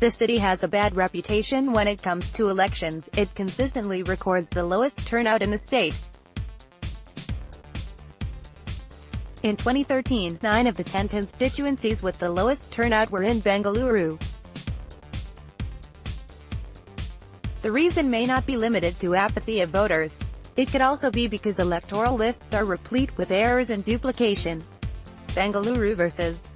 The city has a bad reputation when it comes to elections, it consistently records the lowest turnout in the state. In 2013, nine of the ten constituencies with the lowest turnout were in Bengaluru. The reason may not be limited to apathy of voters. It could also be because electoral lists are replete with errors and duplication. Bengaluru vs.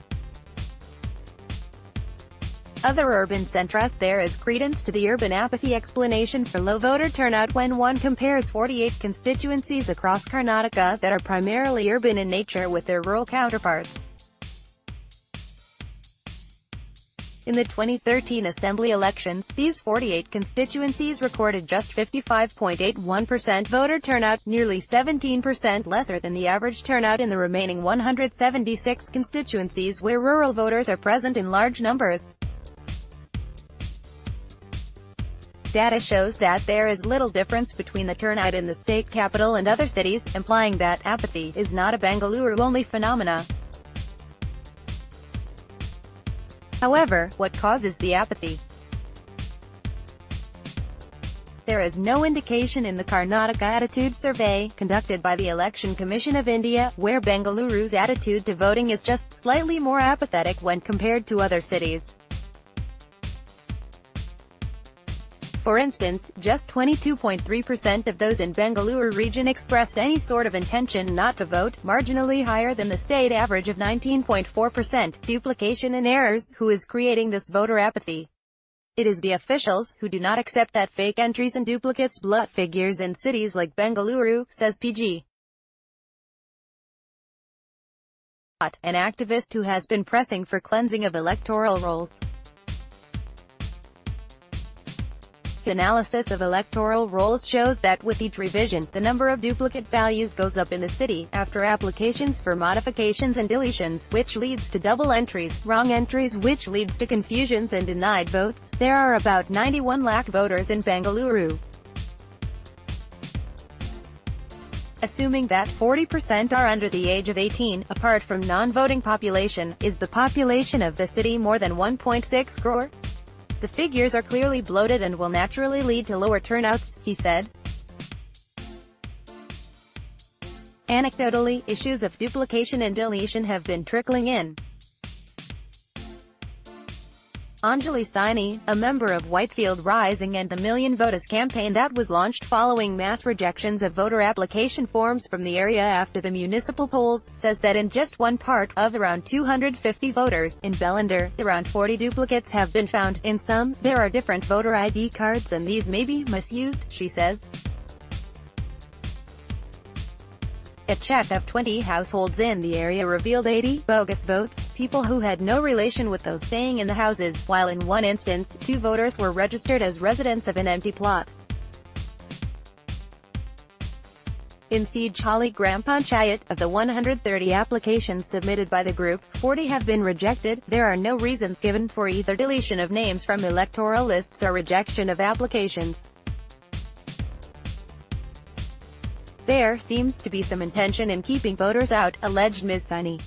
Other urban centras there is credence to the urban apathy explanation for low voter turnout when one compares 48 constituencies across Karnataka that are primarily urban in nature with their rural counterparts. In the 2013 assembly elections, these 48 constituencies recorded just 55.81% voter turnout, nearly 17% lesser than the average turnout in the remaining 176 constituencies where rural voters are present in large numbers. Data shows that there is little difference between the turnout in the state capital and other cities, implying that apathy is not a Bengaluru-only phenomena. However, what causes the apathy? There is no indication in the Karnataka Attitude Survey, conducted by the Election Commission of India, where Bengaluru's attitude to voting is just slightly more apathetic when compared to other cities. For instance, just 22.3% of those in Bengaluru region expressed any sort of intention not to vote, marginally higher than the state average of 19.4%. Duplication and errors, who is creating this voter apathy? It is the officials, who do not accept that fake entries and duplicates blut figures in cities like Bengaluru, says PG. An activist who has been pressing for cleansing of electoral rolls. Analysis of electoral rolls shows that with each revision, the number of duplicate values goes up in the city, after applications for modifications and deletions, which leads to double entries, wrong entries which leads to confusions and denied votes. There are about 91 lakh voters in Bengaluru. Assuming that 40% are under the age of 18, apart from non-voting population, is the population of the city more than 1.6 crore? The figures are clearly bloated and will naturally lead to lower turnouts, he said. Anecdotally, issues of duplication and deletion have been trickling in. Anjali Saini, a member of Whitefield Rising and the Million Voters campaign that was launched following mass rejections of voter application forms from the area after the municipal polls, says that in just one part, of around 250 voters, in Bellandur, around 40 duplicates have been found. In some, there are different voter ID cards and these may be misused, she says. A check of 20 households in the area revealed 80 bogus votes, people who had no relation with those staying in the houses, while in one instance, two voters were registered as residents of an empty plot. In Seegehalli Gram Panchayat, of the 130 applications submitted by the group, 40 have been rejected. There are no reasons given for either deletion of names from electoral lists or rejection of applications. There seems to be some intention in keeping voters out, alleged Ms. Saini.